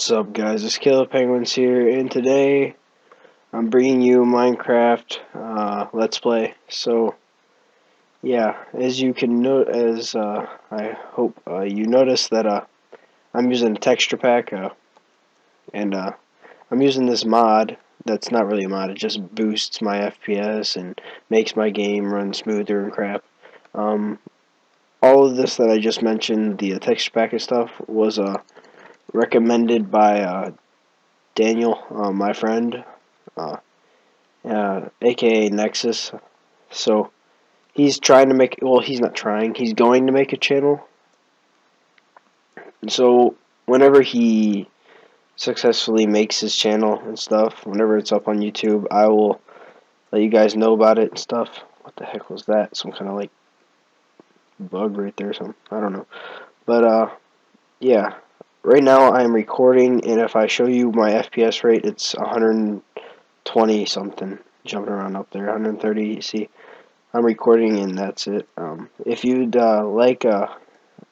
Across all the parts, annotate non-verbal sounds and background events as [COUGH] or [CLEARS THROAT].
What's up guys, it's Killer Penguins here, and today I'm bringing you Minecraft uh, Let's Play. So, yeah, as you can note, as uh, I hope uh, you notice that uh, I'm using a texture pack, uh, and uh, I'm using this mod that's not really a mod, it just boosts my FPS and makes my game run smoother and crap. Um, all of this that I just mentioned, the texture pack and stuff, was a recommended by uh, Daniel, uh, my friend, uh, aka uh, Nexus. So he's trying to make well, he's not trying. He's going to make a channel. So whenever he successfully makes his channel and stuff, whenever it's up on YouTube, I will let you guys know about it and stuff. What the heck was that? Some kind of like bug right there, something. I don't know. But uh, yeah right now I'm recording and if I show you my FPS rate it's 120 something jumping around up there 130 You see. I'm recording and that's it. Um, if you'd uh, like a,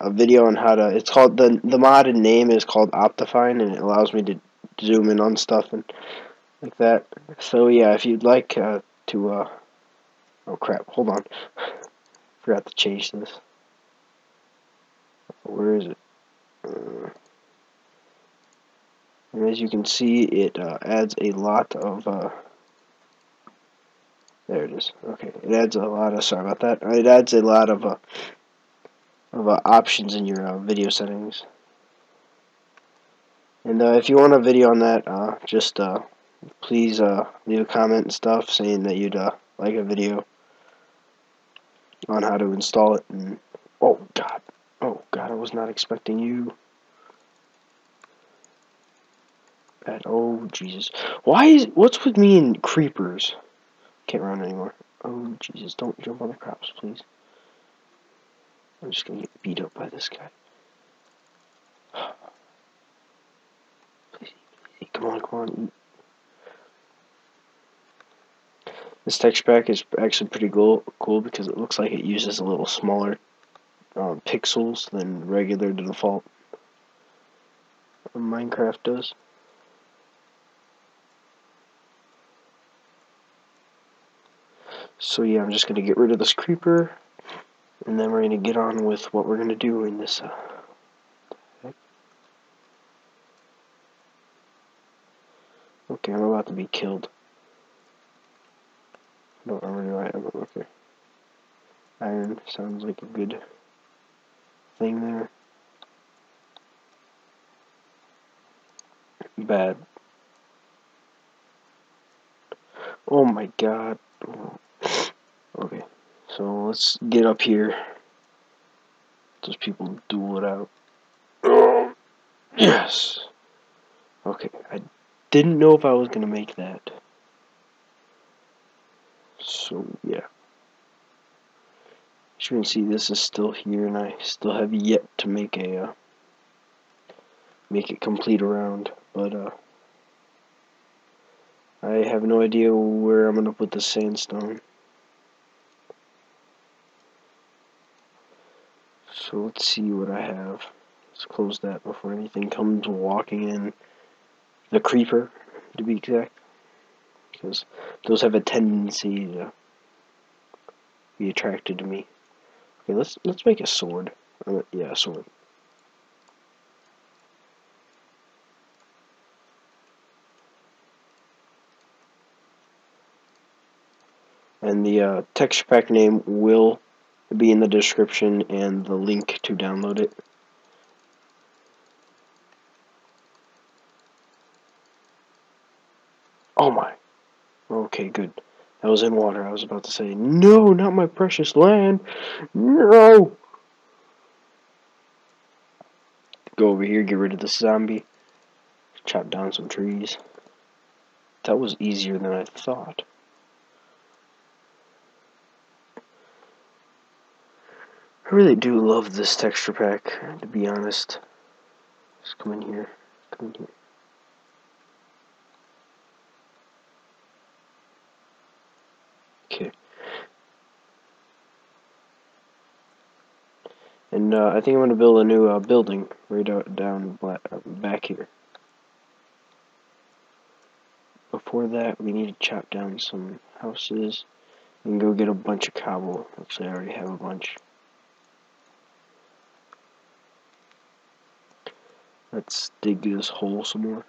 a video on how to it's called the the modded name is called Optifine and it allows me to zoom in on stuff and like that. So yeah if you'd like uh, to uh, oh crap hold on. [LAUGHS] Forgot to change this. Where is it? Uh, and as you can see it uh, adds a lot of uh, there it is. Okay it adds a lot of sorry about that. It adds a lot of uh, of uh, options in your uh, video settings. And uh, if you want a video on that just please leave a comment and stuff saying that you'd like a video on how to install it and oh god oh god I was not expecting you bad. Oh, Jesus. Why is... What's with me and creepers? Can't run anymore. Oh, Jesus. Don't jump on the crops, please. I'm just gonna get beat up by this guy. [GASPS] please, please, come on, come on. This texture pack is actually pretty cool, cool because it looks like it uses a little smaller um, pixels than regular default Minecraft does. So yeah, I'm just going to get rid of this creeper, and then we're going to get on with what we're going to do in this. Uh, okay, I'm about to be killed. No, I'm really right. Okay. Iron sounds like a good thing there. Bad. Oh my god. Okay, so let's get up here. Those people duel it out. [CLEARS THROAT] Yes. Okay, I didn't know if I was gonna make that. So yeah. As you can see, this is still here, and I still have yet to make a uh, make it complete around. But uh, I have no idea where I'm gonna put the sandstone. So let's see what I have. Let's close that before anything comes walking in. The creeper, to be exact. Because those have a tendency to be attracted to me. Okay, let's let's make a sword. Uh, yeah, a sword. And the uh, texture pack name will be in the description and the link to download it. Oh my. Okay, good. That was in water. I was about to say, no, not my precious land. No. Go over here, get rid of the zombie. Chop down some trees. That was easier than I thought. I really do love this texture pack, to be honest. Just come in here. Come in here. Okay. And uh, I think I'm going to build a new uh, building right out, down back here. before that, we need to chop down some houses and go get a bunch of cobble. Actually, I already have a bunch. Let's dig this hole some more.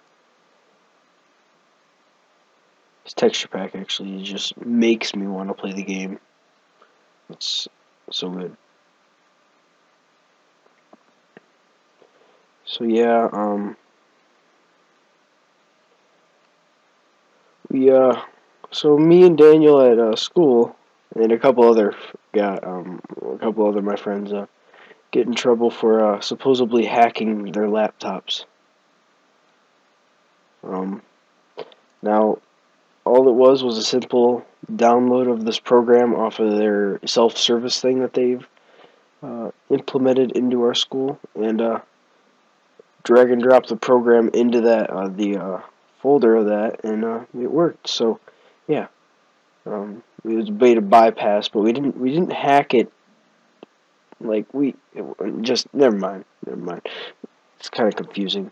This texture pack actually just makes me want to play the game. It's so good. So yeah, um, we uh, so me and Daniel at uh, school and a couple other got um a couple other my friends uh get in trouble for uh, supposedly hacking their laptops. Um, now all it was was a simple download of this program off of their self-service thing that they've uh, implemented into our school and uh, drag and drop the program into that uh, the uh, folder of that and uh, it worked so yeah um, it was a beta bypass but we didn't we didn't hack it like we just never mind never mind it's kind of confusing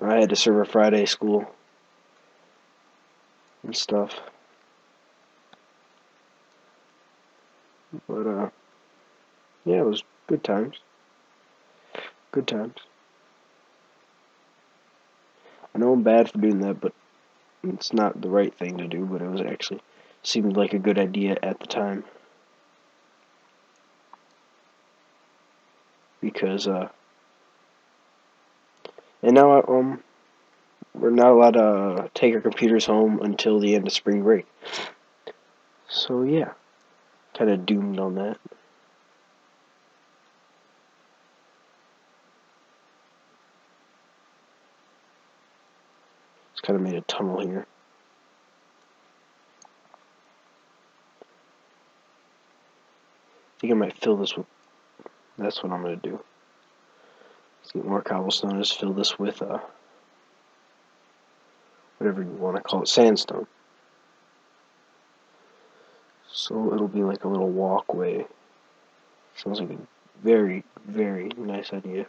I had to serve a Friday school and stuff. But, uh, yeah, it was good times. Good times. I know I'm bad for doing that, but it's not the right thing to do, but it was actually seemed like a good idea at the time. Because, uh, and now, um, we're not allowed to take our computers home until the end of spring break. So yeah, kind of doomed on that. It's kind of made a tunnel here. I think I might fill this with, that's what I'm going to do. Let's get more cobblestone, just fill this with, uh, whatever you want to call it, sandstone. So it'll be like a little walkway. Sounds like a very, very nice idea.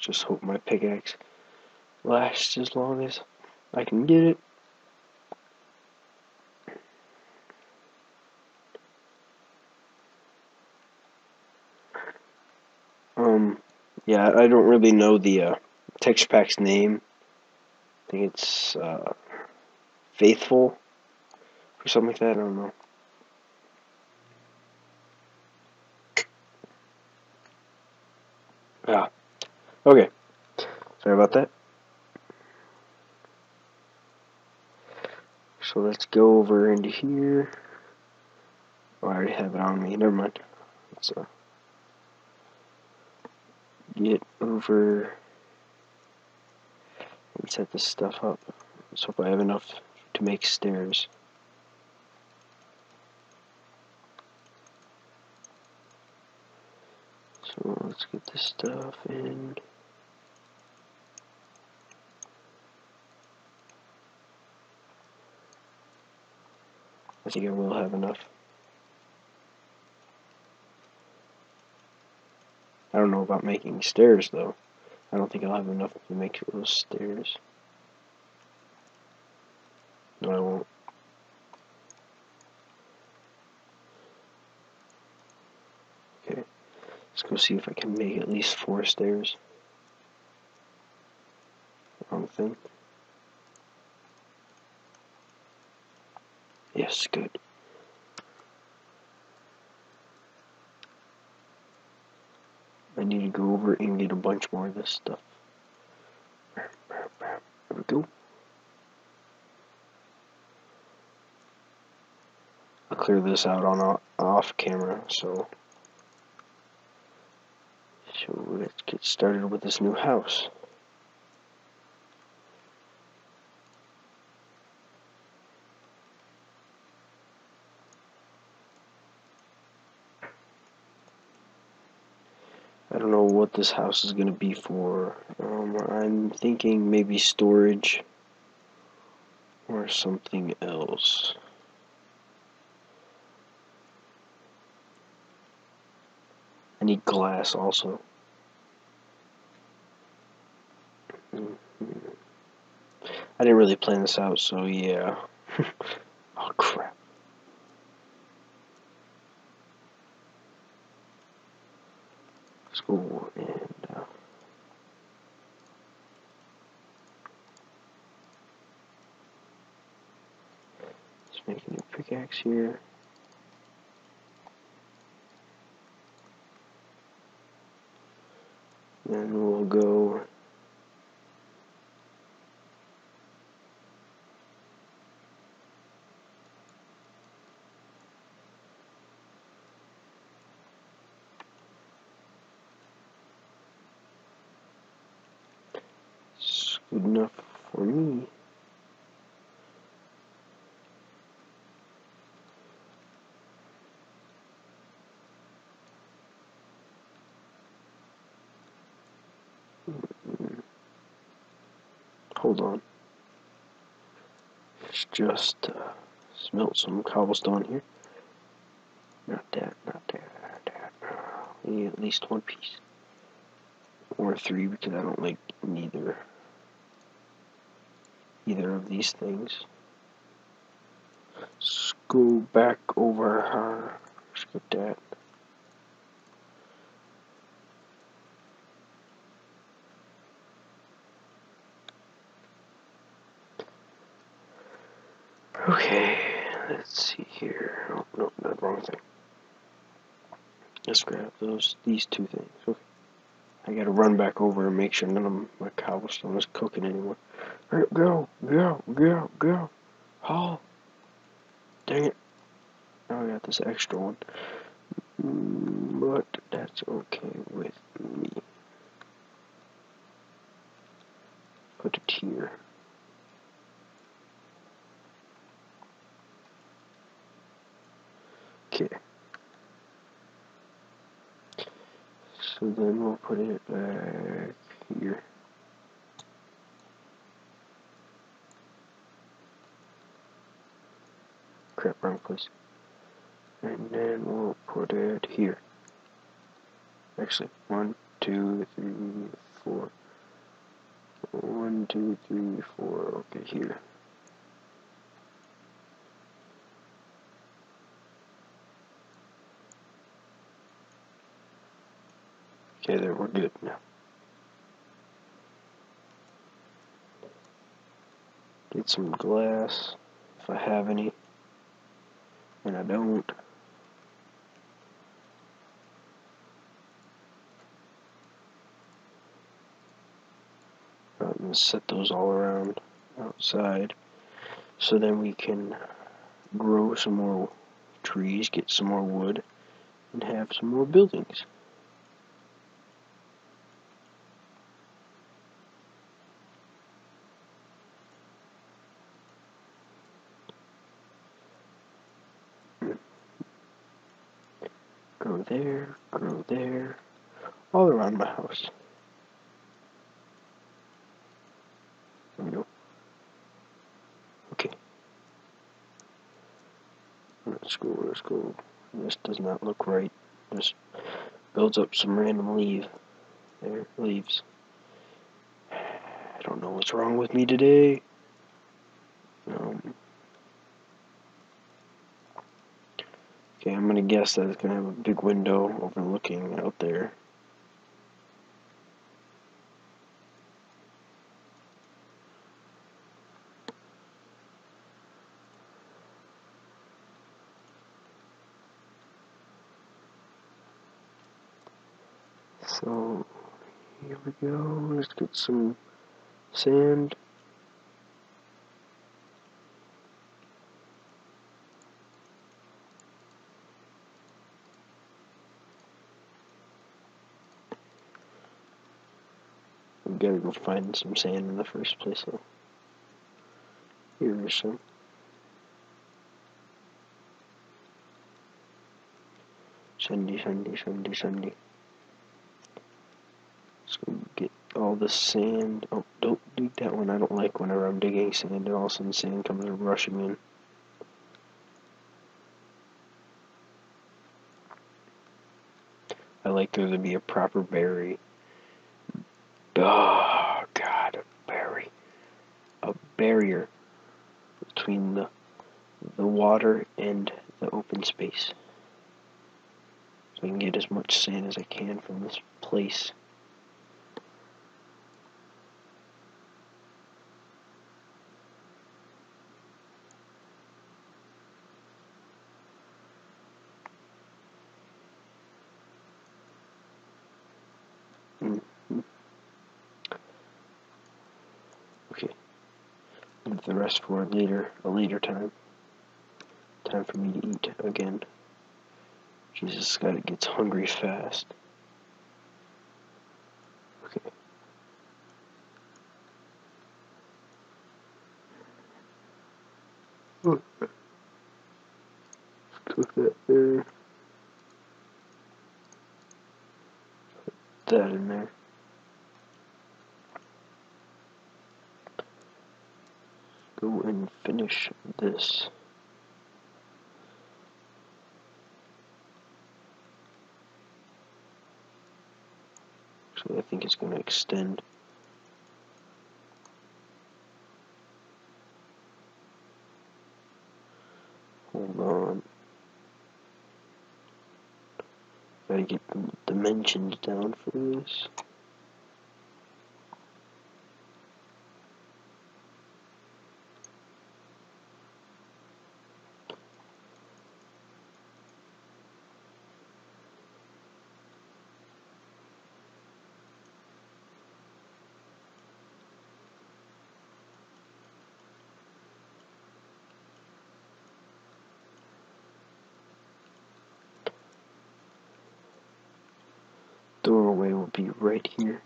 Just hope my pickaxe lasts as long as I can get it. Um, yeah, I don't really know the uh, texture pack's name. I think it's uh, Faithful or something like that. I don't know. Yeah. Okay. Sorry about that. So let's go over into here. Oh, I already have it on me. Never mind. Let's uh, get over and set this stuff up. So if I have enough to make stairs. So let's get this stuff in. I think I will have enough. I don't know about making stairs though. I don't think I'll have enough to make those stairs. No, I won't. Okay, let's go see if I can make at least four stairs. Wrong thing. Yes, good. I need to go over and get a bunch more of this stuff. There we go. I'll clear this out on off camera, so so let's get started with this new house. I don't know what this house is going to be for. Um, I'm thinking maybe storage or something else. I need glass also. I didn't really plan this out, so yeah. [LAUGHS] oh crap. Let's and uh, let's make a new pickaxe here. Then we'll go It's good enough for me. Hold on. Let's just uh, smelt some cobblestone here. Not that, not that, not that. We need at least one piece. Or three because I don't like neither either of these things. Let's go back over her. Let's that. Okay, let's see here. Oh, no, not wrong thing. Let's grab those, these two things. Okay. I gotta run back over and make sure none of my cobblestone is cooking anymore. Go, go, go, go. Haul. Dang it. Now I got this extra one. Mm, but that's okay with me. Put it here. Okay. So then we'll put it back here. Crap, wrong place. And then we'll put it here. Actually, one, two, three, four. One, two, three, four. Okay, here. Okay, there, we're good now. Get some glass, if I have any, and I don't. I'm gonna set those all around outside, so then we can grow some more trees, get some more wood, and have some more buildings. grow there, grow there, all around my house. There we go. Okay. Let's go. This does not look right. Just builds up some random leaf. There, leaves. I don't know what's wrong with me today. Um, Okay, I'm gonna guess that it's gonna have a big window overlooking out there. So, here we go, let's get some sand. We gotta go find some sand in the first place. So here's some. Sandy, sandy, sandy, sandy. Let's go get the sand. Oh, don't dig that one. I don't like whenever I'm digging sand and all of a sudden sand comes rushing in. I like there to be a proper berry Oh, God. A berry. A barrier between the the water and the open space. So I can get as much sand as I can from this place. Mm -hmm. Okay. Leave the rest for later, a later time. Time for me to eat again. Jesus, this guy gets hungry fast. Okay. Cook that there. Put that in there. Go and finish this. So I think it's going to extend. Hold on. Gotta get the dimensions down for this. Doorway will be right here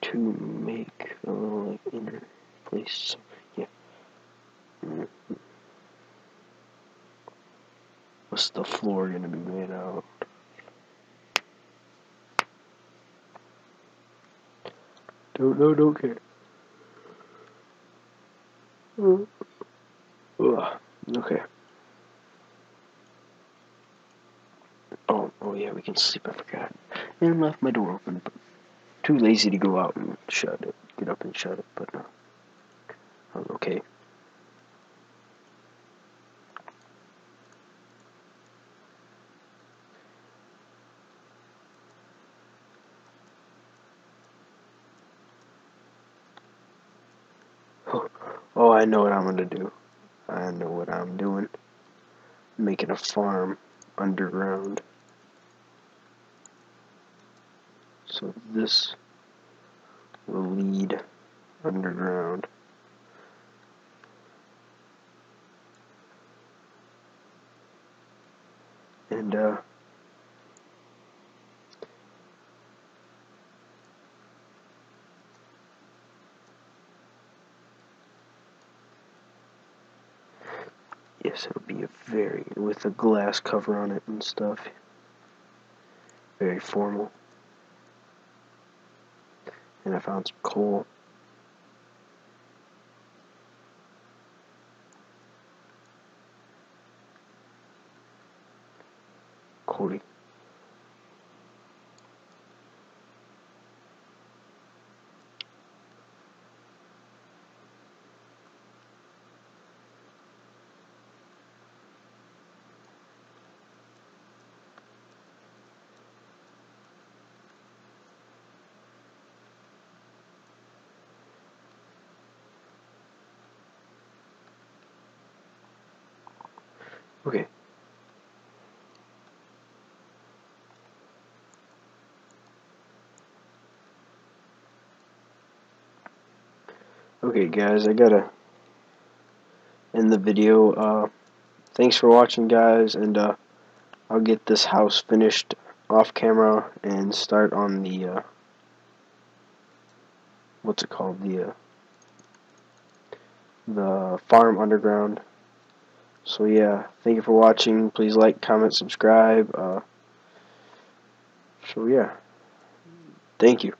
to make a little inner place. So, yeah. What's the floor gonna be made out? Don't know, don't care. Ugh, okay. Oh, oh yeah, we can sleep. I forgot and left my door open, but too lazy to go out and shut it, get up and shut it, but no, I was okay. [LAUGHS] Oh, I know what I'm gonna do. I know what I'm doing. making a farm underground. So this will lead underground. And uh, yes, it'll be a very, with a glass cover on it and stuff, very formal and I found some coal. Cody. Okay. Okay guys, I gotta end the video. Uh, thanks for watching guys, and uh, I'll get this house finished off camera and start on the, uh, what's it called, the, uh, the farm underground. So yeah, thank you for watching. Please like, comment, subscribe. Uh, so yeah, thank you.